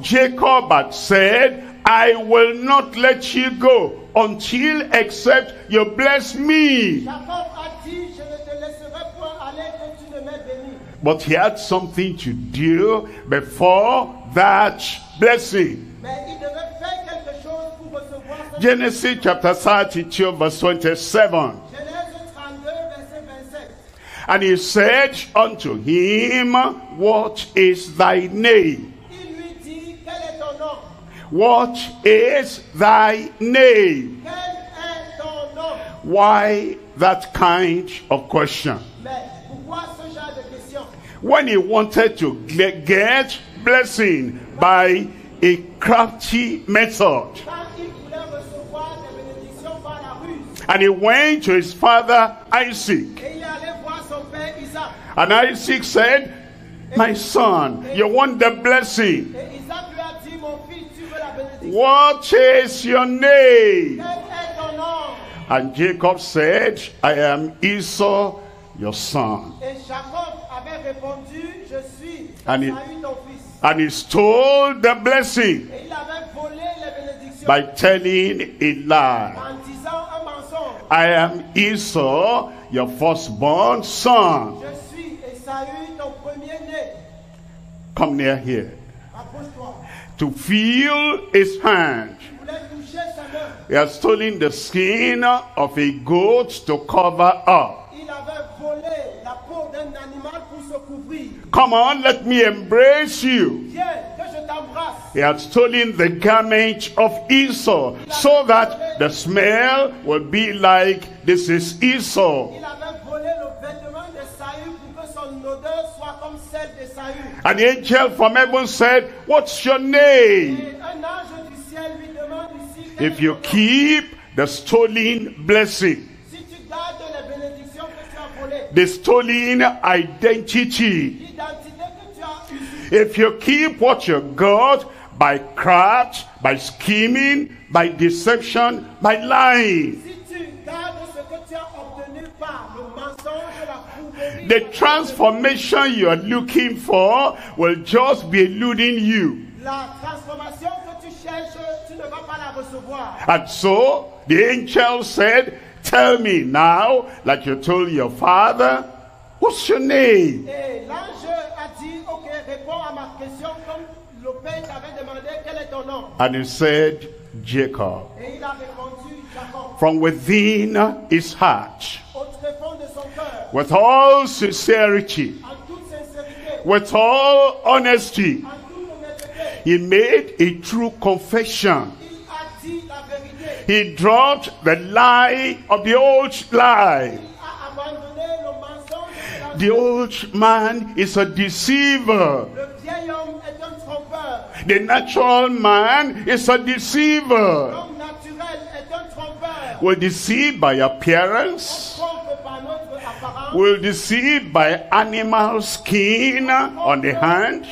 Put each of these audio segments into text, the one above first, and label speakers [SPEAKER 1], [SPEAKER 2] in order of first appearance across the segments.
[SPEAKER 1] Jacob had said, I will not let you go until except you bless me. But he had something to do before that blessing. Genesis chapter 32 verse 27. And he said unto him, What is thy name? What is thy name? Why that kind of question? When he wanted to get blessing by a crafty method. And he went to his father Isaac. And Isaac said, My son, you want the blessing. What is your name? And Jacob said, I am Esau, your son. And
[SPEAKER 2] fils.
[SPEAKER 1] And he stole the blessing by telling a lie. I am Esau, your firstborn son. Come near here. To feel his hand.
[SPEAKER 2] Il voulait toucher.
[SPEAKER 1] He had stolen the skin of a goat to cover up.
[SPEAKER 2] Il avait volé la peau d'un animal pour se couvrir.
[SPEAKER 1] Come on, let me embrace you.
[SPEAKER 2] Viens, que je.
[SPEAKER 1] He had stolen the garment of Esau so that the smell would be like this is Esau. The angel from heaven said, What's your name? If you keep the stolen blessing, the stolen identity, if you keep what you got by craft, by scheming, by deception, by lying, the transformation you are looking for will just be eluding you.
[SPEAKER 2] la transformation que tu cherches, tu ne vas pas la recevoir.
[SPEAKER 1] And so the angel said, Tell me now, like you told your father, what's your name?
[SPEAKER 2] Et l'ange a dit, ok, réponds à ma question comme le père t'avait demandé quel est ton nom.
[SPEAKER 1] And he said, Jacob.
[SPEAKER 2] Et il a répondu, Jacob,
[SPEAKER 1] From within his heart, with all sincerity, with all honesty, he made a true confession. He dropped the lie of the old lie. The old man is a deceiver. The natural man is a deceiver.
[SPEAKER 2] We're est un trompeur.
[SPEAKER 1] Will deceive by appearance. Will deceive by animal skin on the hand.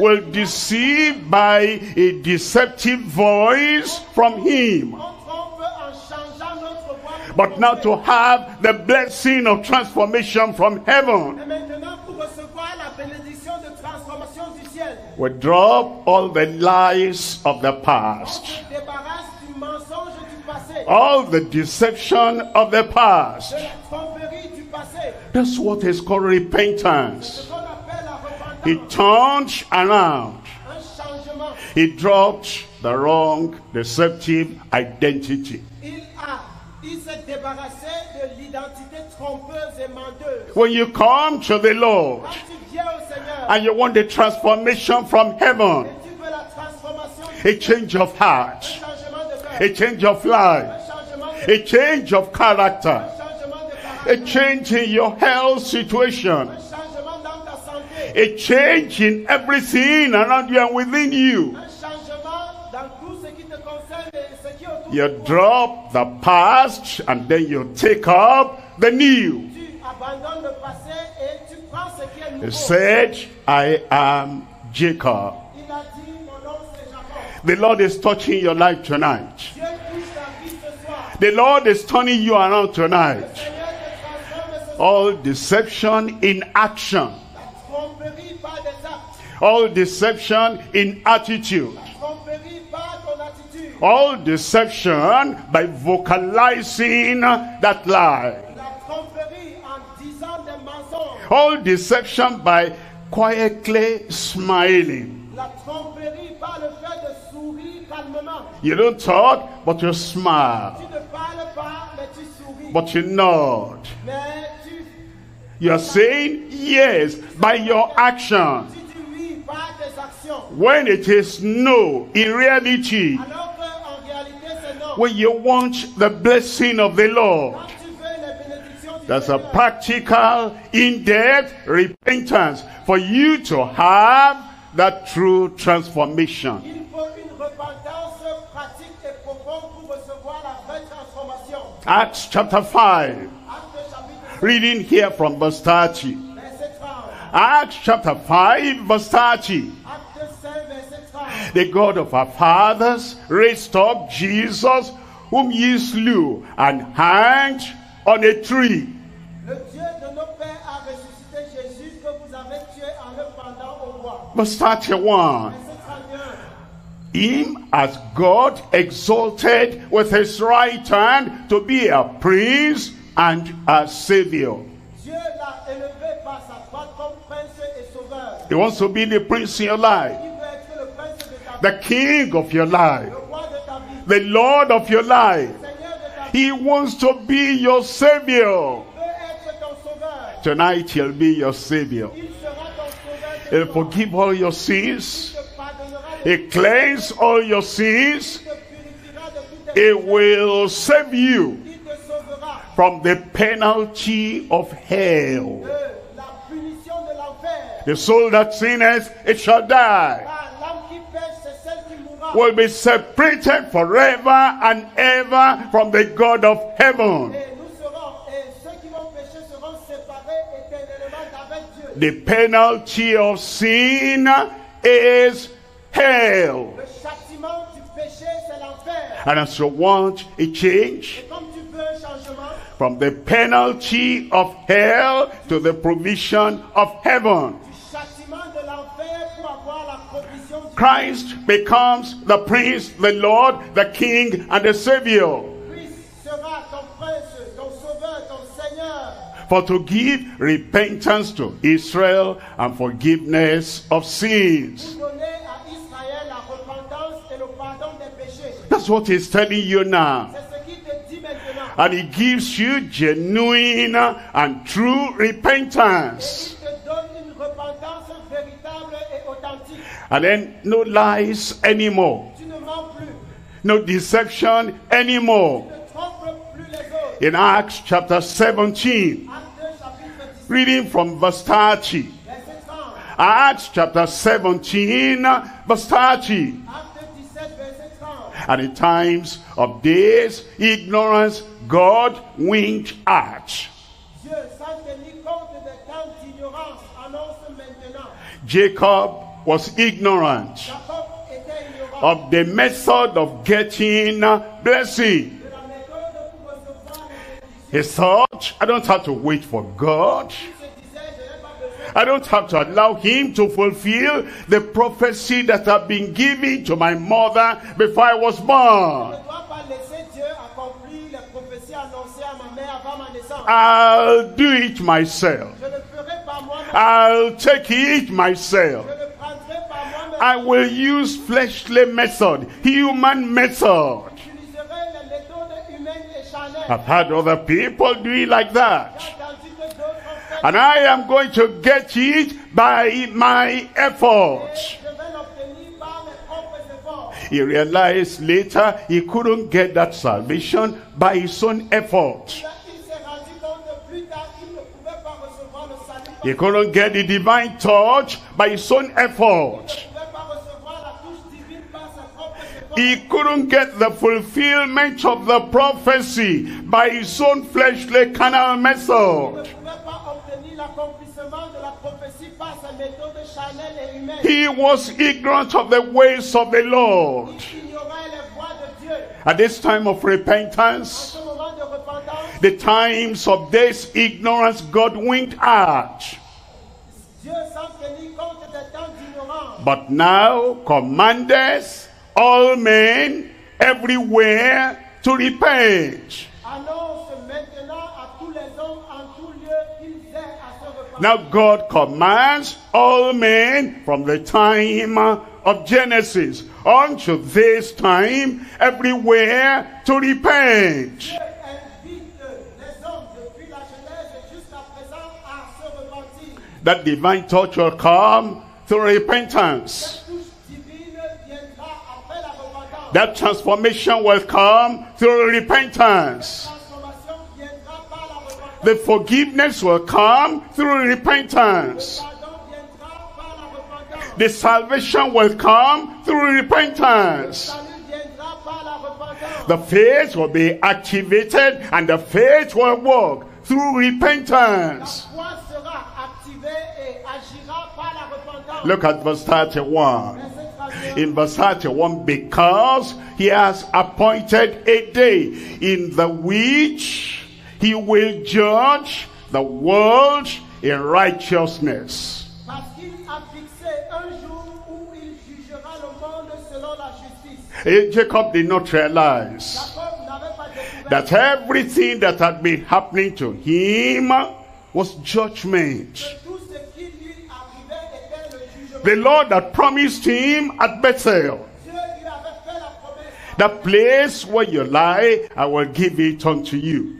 [SPEAKER 1] Will deceive by a deceptive voice from him. But now to have the blessing of transformation from heaven. We drop all the lies of the past. All the deception of the past.
[SPEAKER 2] de la tromperie du passé,
[SPEAKER 1] That's what is called repentance. He turned around. He dropped the wrong, deceptive identity.
[SPEAKER 2] Il a, il s'est débarrassé de l'identité trompeuse et menteuse.
[SPEAKER 1] When you come to the Lord
[SPEAKER 2] Quand tu viens au Seigneur,
[SPEAKER 1] and you want the transformation from heaven,
[SPEAKER 2] et tu veux la transformation du
[SPEAKER 1] a change of heart,
[SPEAKER 2] changement de cœur,
[SPEAKER 1] a change of life,
[SPEAKER 2] un changement de,
[SPEAKER 1] a change of character, a change in your health situation, a change in everything around you and within you. You drop the past and then you take up the new. He said, I am Jacob. The Lord is touching your life tonight. The Lord is turning you around tonight. All deception in action. All deception in attitude. All deception by vocalizing that lie. All deception by quietly smiling. You don't talk, but you smile. But you nod.
[SPEAKER 2] Mais tu,
[SPEAKER 1] You're saying yes by your action. When it is no, in reality, when you want the blessing of the Lord, There's a practical, in-depth repentance for you to have that true transformation. Acts chapter 5, reading here from verse 30. Acts chapter 5, verse 30.
[SPEAKER 2] Acte 5, verset 30.
[SPEAKER 1] The God of our fathers raised up Jesus, whom ye slew and hanged on a tree. Verse 31. Him as God exalted with his right hand to be a prince and a savior.
[SPEAKER 2] Dieu l'a élevé par sa droite comme prince et sauveur.
[SPEAKER 1] He wants to be the prince in your life,
[SPEAKER 2] Il veut être le prince de ta vie,
[SPEAKER 1] the king of your life,
[SPEAKER 2] le roi de ta vie,
[SPEAKER 1] the Lord of your life.
[SPEAKER 2] Seigneur de ta vie.
[SPEAKER 1] He wants to be your savior.
[SPEAKER 2] Il veut être ton sauveur.
[SPEAKER 1] Tonight he'll be your savior.
[SPEAKER 2] Il sera ton sauveur.
[SPEAKER 1] He'll forgive all your sins.
[SPEAKER 2] Il te pardonnera de
[SPEAKER 1] He'll cleanse all your sins. He will save you from the penalty of hell. The soul that sinneth, it shall die. Will be separated forever and ever from the God of heaven. The penalty of sin is hell.
[SPEAKER 2] Le châtiment du péché, c'est l'enfer.
[SPEAKER 1] And as you want a change
[SPEAKER 2] Et comme tu veux un changement,
[SPEAKER 1] from the penalty of hell to the provision of heaven,
[SPEAKER 2] du châtiment de l'enfer pour avoir la provision du
[SPEAKER 1] Christ becomes the prince, the Lord, the king, and the savior.
[SPEAKER 2] Christ sera ton prince, ton sauveur, ton seigneur.
[SPEAKER 1] For to give repentance to Israel and forgiveness of sins. What he's telling you now. And he gives you genuine and true repentance. And then no lies anymore. No deception anymore. In Acts chapter 17,
[SPEAKER 2] Acte chapitre 17,
[SPEAKER 1] reading from verse 30.
[SPEAKER 2] 30.
[SPEAKER 1] Acts chapter 17, verse 30.
[SPEAKER 2] Acte 17, verset 30.
[SPEAKER 1] At the times of this ignorance, God winked at.
[SPEAKER 2] Dieu, sans tenir compte des temps d'ignorance, annonce maintenant.
[SPEAKER 1] Jacob was ignorant
[SPEAKER 2] Jacob était ignorant
[SPEAKER 1] of the method of getting blessing.
[SPEAKER 2] de la méthode pour recevoir les bénédictions.
[SPEAKER 1] He thought, I don't have to wait for God. I don't have to allow him to fulfill the prophecy that had been given to my mother before I was born.
[SPEAKER 2] ne dois pas laisser Dieu accomplir les prophéties annoncées à ma mère avant ma naissance.
[SPEAKER 1] I'll do it myself.
[SPEAKER 2] Je le ferai par moi-même.
[SPEAKER 1] I'll take it myself.
[SPEAKER 2] Je le prendrai par moi-même.
[SPEAKER 1] I will use fleshly method, human method.
[SPEAKER 2] J'utiliserai les méthodes humaines et charnelles.
[SPEAKER 1] I've had other people do it like that. And I am going to get it by my efforts. He realized later he couldn't get that salvation by his own effort. He couldn't get the divine touch by his own effort. He couldn't get the fulfillment of the prophecy by his own fleshly carnal method. He was ignorant of the ways of the Lord.
[SPEAKER 2] Il ignorait les voies de Dieu.
[SPEAKER 1] At this time of repentance,
[SPEAKER 2] Ce moment de repentance,
[SPEAKER 1] the times of this ignorance God winked at.
[SPEAKER 2] Dieu, sans tenir compte des temps
[SPEAKER 1] but now commandeth all men everywhere to repent. Now God commands all men from the time of Genesis unto this time everywhere to repent.
[SPEAKER 2] Dieu invite les hommes depuis la Genèse jusqu'à présent à se repentir.
[SPEAKER 1] That divine touch will come through repentance.
[SPEAKER 2] Cette touche divine viendra après la repentance.
[SPEAKER 1] That transformation will come through repentance. The forgiveness will come through repentance. The salvation will come through repentance. The faith will be activated and the faith will work through repentance. Look at verse 31. In verse 31, because he has appointed a day in the which he will judge the world in righteousness.
[SPEAKER 2] Parce qu'il a fixé un jour où il jugera le monde selon la justice.
[SPEAKER 1] Eh, Jacob did not realize
[SPEAKER 2] Jacob n'avait pas découvert
[SPEAKER 1] that everything that had been happening to him was judgment.
[SPEAKER 2] que tout ce qui lui arrivait était le jugement.
[SPEAKER 1] The Lord had promised him at Bethel,
[SPEAKER 2] Dieu lui avait fait la promesse.
[SPEAKER 1] the place where you lie, I will give it unto you.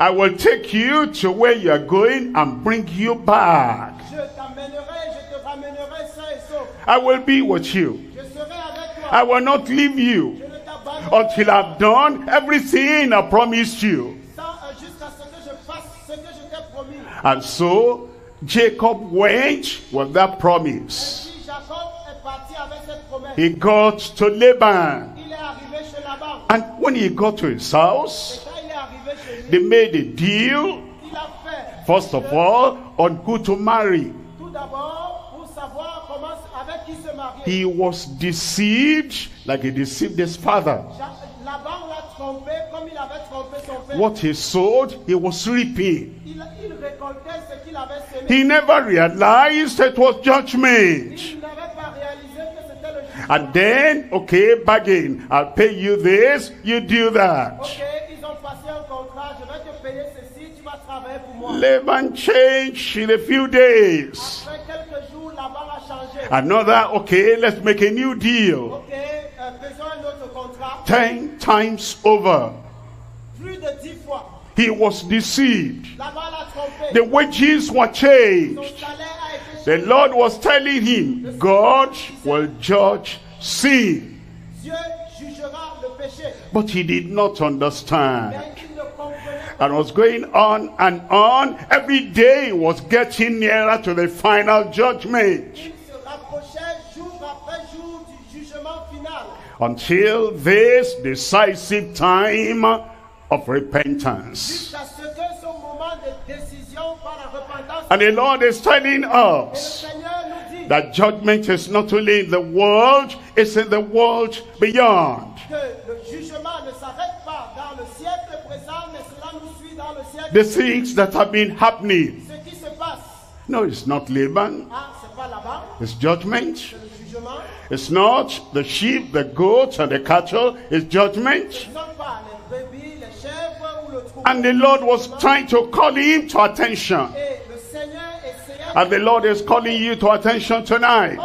[SPEAKER 1] I will take you to where you are going and bring you back.
[SPEAKER 2] Je t'amènerai, je te ramènerai sain et sauf.
[SPEAKER 1] I will be with you.
[SPEAKER 2] Je serai avec toi.
[SPEAKER 1] I will not leave you
[SPEAKER 2] Je ne t'abandonnerai
[SPEAKER 1] until I've done everything I promised you.
[SPEAKER 2] euh, jusqu'à ce que je fasse ce que je t'ai promis.
[SPEAKER 1] And so Jacob went with that promise.
[SPEAKER 2] Si Jacob est parti avec cette promesse,
[SPEAKER 1] He got to Laban.
[SPEAKER 2] il est arrivé chez Laban.
[SPEAKER 1] And when he got to his house, they made a deal, first of all, on who to marry. He was deceived like he deceived his father. What he sowed, he was reaping. He never realized it was judgment. And then, okay, bargain. I'll pay you this, you do that.
[SPEAKER 2] Moi.
[SPEAKER 1] Laban changed in a few days. Another, okay, let's make a new deal. Ten times over. He was deceived. The wages were changed. The. Lord was telling him, God will judge sin. But he did not understand. And was going on and on. Every day was getting nearer to the final judgment until this decisive time of repentance. And the Lord is telling us that judgment is not only in the world, it's in the world beyond. The things that have been happening. No, it's not Laban, it's judgment. It's not the sheep, the goats, and the cattle, it's judgment. And the Lord was trying to call him to attention. And the Lord is calling you to attention tonight.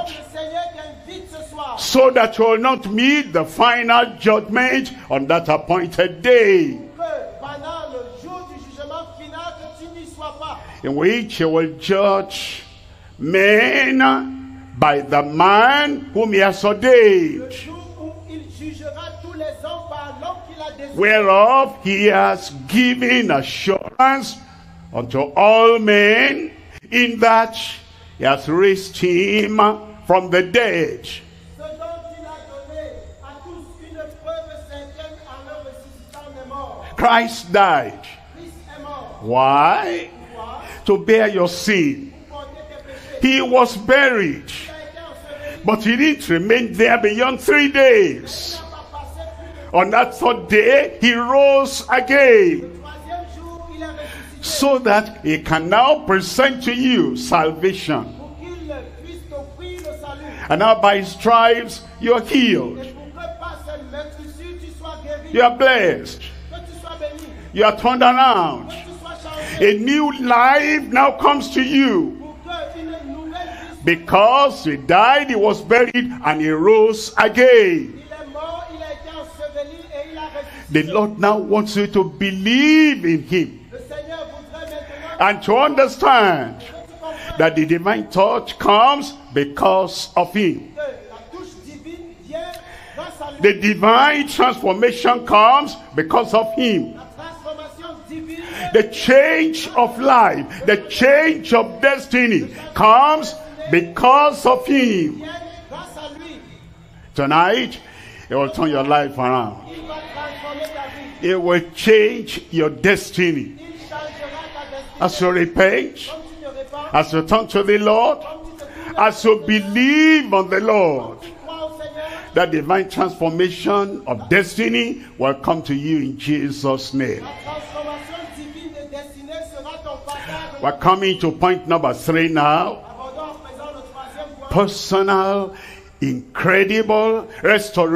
[SPEAKER 1] So that you will not meet the final judgment on that appointed day. In which he will judge men uh, by the man whom he has ordained.
[SPEAKER 2] jour où il jugera tous les hommes par l'homme qu'il a désigné.
[SPEAKER 1] Whereof he has given assurance unto all men in that he has raised him from the dead.
[SPEAKER 2] Ce dont il a donné à tous une preuve certaine en leur ressuscitant des morts.
[SPEAKER 1] Christ died.
[SPEAKER 2] Christ est mort.
[SPEAKER 1] Why? To bear your sin. He was buried, but he didn't remain there beyond three days. On that third day, he rose again. so that he can now present to you salvation. And now by his stripes you are healed. You are blessed. You are turned around. A new life now comes to you. Because he died, he was buried, and he rose again. The. Lord now wants you to believe in him and to understand that the divine touch comes because of him. The divine transformation comes because of him. The change of life, the change of destiny comes because of him. Tonight, it will turn your life around. It will change your destiny. As you repent, as you turn to the Lord, as you believe on the Lord, that divine transformation of destiny will come to you in Jesus' name. We're coming to point number three now. Personal, incredible restoration.